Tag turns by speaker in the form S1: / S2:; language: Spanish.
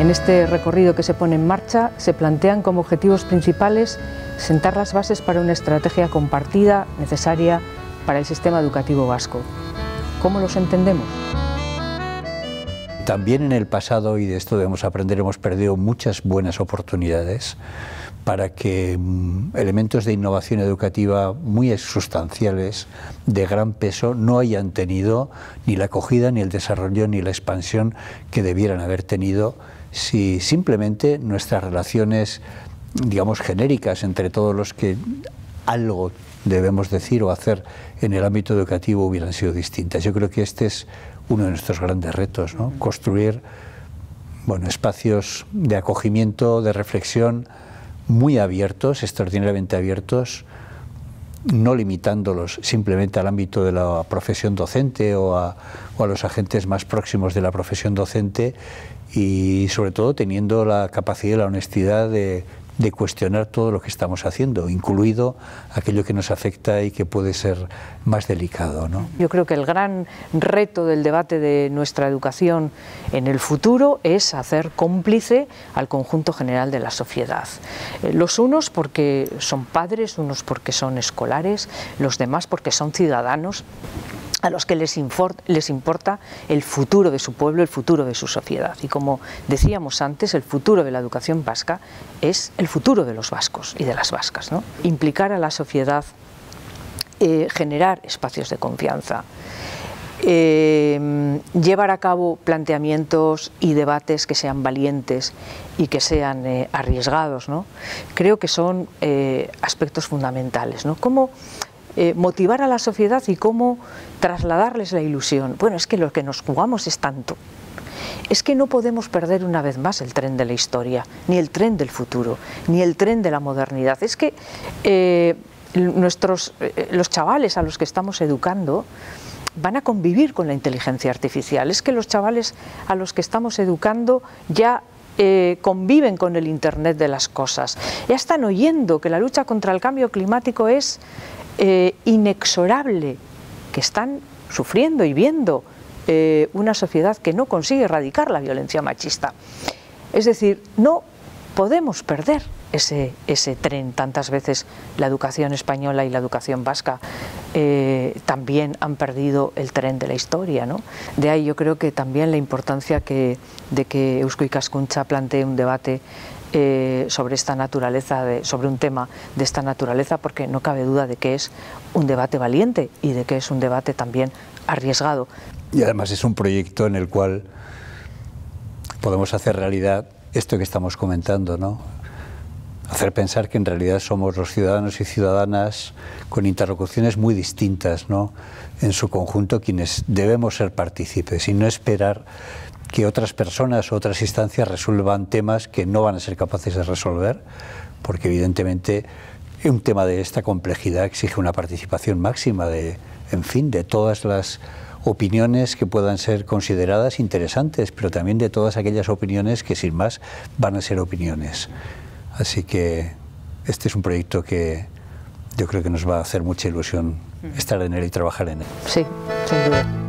S1: En este recorrido que se pone en marcha se plantean como objetivos principales sentar las bases para una estrategia compartida necesaria para el sistema educativo vasco. ¿Cómo los entendemos?
S2: También en el pasado, y de esto debemos aprender, hemos perdido muchas buenas oportunidades para que mm, elementos de innovación educativa muy sustanciales, de gran peso, no hayan tenido ni la acogida, ni el desarrollo, ni la expansión que debieran haber tenido si simplemente nuestras relaciones, digamos, genéricas entre todos los que algo debemos decir o hacer en el ámbito educativo hubieran sido distintas. Yo creo que este es uno de nuestros grandes retos, ¿no? construir bueno, espacios de acogimiento, de reflexión muy abiertos, extraordinariamente abiertos, no limitándolos simplemente al ámbito de la profesión docente o a, o a los agentes más próximos de la profesión docente y sobre todo teniendo la capacidad y la honestidad de de cuestionar todo lo que estamos haciendo, incluido aquello que nos afecta y que puede ser más delicado. ¿no?
S1: Yo creo que el gran reto del debate de nuestra educación en el futuro es hacer cómplice al conjunto general de la sociedad. Eh, los unos porque son padres, unos porque son escolares, los demás porque son ciudadanos a los que les, importa el futuro de su pueblo, el futuro de su sociedad. Y como decíamos antes, el futuro de la educación vasca es el futuro de los vascos y de las vascas. ¿no? Implicar a la sociedad, eh, generar espacios de confianza, eh, llevar a cabo planteamientos y debates que sean valientes y que sean eh, arriesgados, ¿no? creo que son aspectos fundamentales. ¿no? ¿Cómo, eh, motivar a la sociedad y cómo trasladarles la ilusión. Bueno, es que lo que nos jugamos es tanto. Es que no podemos perder una vez más el tren de la historia, ni el tren del futuro, ni el tren de la modernidad. Es que eh, nuestros, eh, los chavales a los que estamos educando van a convivir con la inteligencia artificial. Es que los chavales a los que estamos educando ya conviven con el Internet de las cosas. Ya están oyendo que la lucha contra el cambio climático es eh, inexorable que están sufriendo y viendo eh, una sociedad que no consigue erradicar la violencia machista. Es decir, no podemos perder ese, tren. Tantas veces la educación española y la educación vasca eh, también han perdido el tren de la historia. ¿no? De ahí yo creo que también la importancia que, de que Eusko Cascuncha plantee un debate eh, sobre esta naturaleza, sobre un tema de esta naturaleza, porque no cabe duda de que es un debate valiente y de que es un debate también arriesgado.
S2: Y además es un proyecto en el cual podemos hacer realidad esto que estamos comentando, ¿no? Hacer pensar que en realidad somos los ciudadanos y ciudadanas con interlocuciones muy distintas, ¿no? En su conjunto quienes debemos ser partícipes y no esperar que otras personas o otras instancias resuelvan temas que no van a ser capaces de resolver, porque evidentemente un tema de esta complejidad exige una participación máxima de, en fin, de todas las opiniones que puedan ser consideradas interesantes, pero también de todas aquellas opiniones que sin más van a ser opiniones. Así que este es un proyecto que yo creo que nos va a hacer mucha ilusión estar en él y trabajar en él.
S1: Sí, sin duda.